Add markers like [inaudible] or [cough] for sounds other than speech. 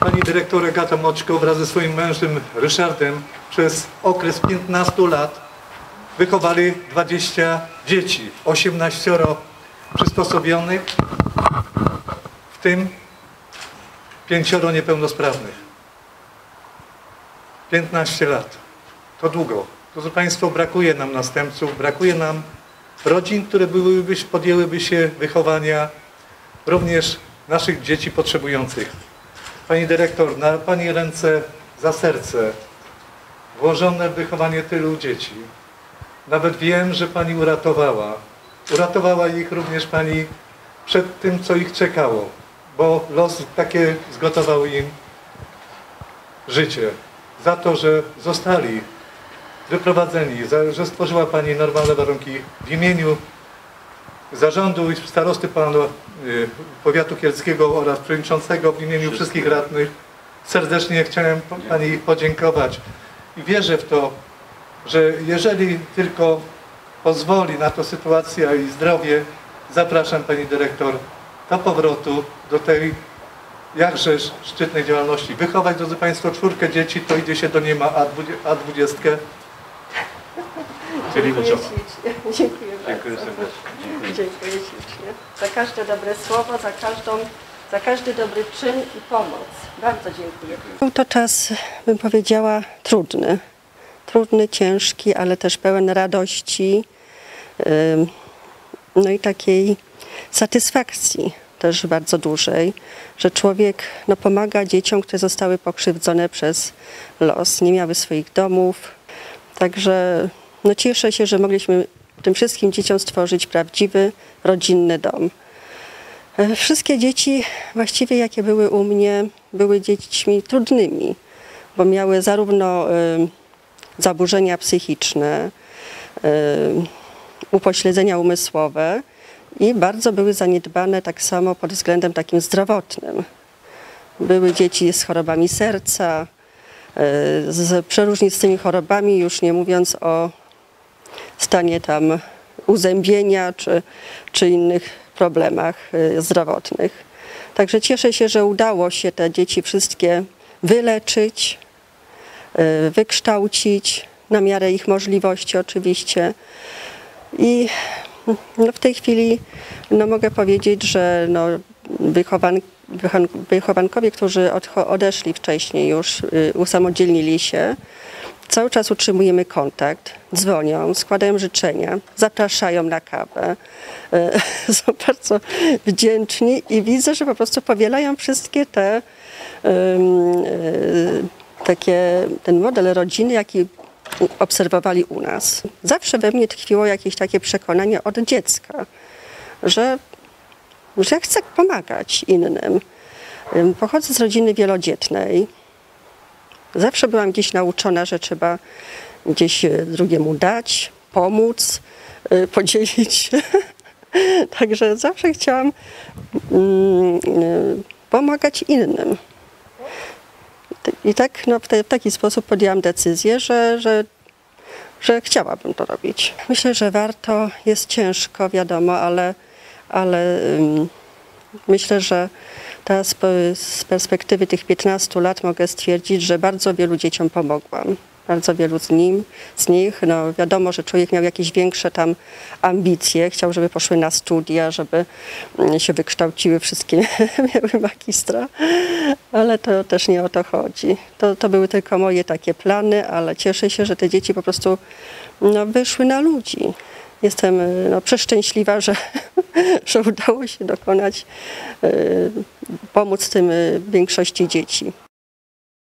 Pani dyrektor Agata Moczko wraz ze swoim mężem Ryszardem przez okres 15 lat wychowali 20 dzieci, 18 przysposobionych, w tym 5 niepełnosprawnych. 15 lat. To długo. Drodzy Państwo, brakuje nam następców, brakuje nam rodzin, które byłyby, podjęłyby się wychowania również naszych dzieci potrzebujących. Pani dyrektor, na Pani ręce za serce włożone w wychowanie tylu dzieci. Nawet wiem, że Pani uratowała. Uratowała ich również Pani przed tym, co ich czekało, bo los takie zgotował im życie. Za to, że zostali wyprowadzeni, że stworzyła Pani normalne warunki w imieniu zarządu i starosty Pana y, Powiatu Kielskiego oraz przewodniczącego w imieniu wszystkich radnych serdecznie chciałem Pani podziękować i wierzę w to, że jeżeli tylko pozwoli na to sytuacja i zdrowie, zapraszam Pani Dyrektor do powrotu do tej jakże szczytnej działalności. Wychować, drodzy Państwo, czwórkę dzieci, to idzie się do niema A20. A20. Czyli Dziękuję ślicznie. Dziękuję [laughs] Dziękuję bardzo. serdecznie. Dziękuję ślicznie. Za każde dobre słowo, za, każdą, za każdy dobry czyn i pomoc. Bardzo dziękuję. Był to czas, bym powiedziała, trudny. Trudny, ciężki, ale też pełen radości, no i takiej satysfakcji też bardzo dużej, że człowiek no, pomaga dzieciom, które zostały pokrzywdzone przez los, nie miały swoich domów. Także no, cieszę się, że mogliśmy tym wszystkim dzieciom stworzyć prawdziwy, rodzinny dom. E, Wszystkie dzieci, właściwie jakie były u mnie, były dziećmi trudnymi, bo miały zarówno e, zaburzenia psychiczne, e, upośledzenia umysłowe i bardzo były zaniedbane tak samo pod względem takim zdrowotnym. Były dzieci z chorobami serca, z przeróżnistymi chorobami, już nie mówiąc o stanie tam uzębienia czy, czy innych problemach y, zdrowotnych. Także cieszę się, że udało się te dzieci wszystkie wyleczyć, y, wykształcić na miarę ich możliwości oczywiście. I no, w tej chwili no, mogę powiedzieć, że no, wychowan, wychan- wychowankowie, którzy odeszli wcześniej już, y, usamodzielnili się, Cały czas utrzymujemy kontakt, dzwonią, składają życzenia, zapraszają na kawę. E, [laughs] Są bardzo wdzięczni i widzę, że po prostu powielają wszystkie te e, takie, ten model rodziny, jaki obserwowali u nas. Zawsze we mnie tkwiło jakieś takie przekonanie od dziecka, że, że chcę pomagać innym. Pochodzę z rodziny wielodzietnej. Zawsze byłam gdzieś nauczona, że trzeba gdzieś e, drugiemu dać, pomóc, e, [laughs] podzielić się. Także zawsze chciałam mm, e, pomagać innym. I tak no, w taki sposób podjęłam decyzję, że, że, że chciałabym to robić. Myślę, że warto, jest ciężko, wiadomo, ale, ale Myślę, że teraz z perspektywy tych 15 lat mogę stwierdzić, że bardzo wielu dzieciom pomogłam. Bardzo wielu z nim, z nich. No wiadomo, że człowiek miał jakieś większe tam ambicje, chciał, żeby poszły na studia, żeby mm, się wykształciły, wszystkie [laughs] miały magistra, ale to też nie o to chodzi. To, to były tylko moje takie plany, ale cieszę się, że te dzieci po prostu no, wyszły na ludzi. Jestem no, przeszczęśliwa, że, [laughs] że udało się dokonać, y, pomóc tym y, większości dzieci.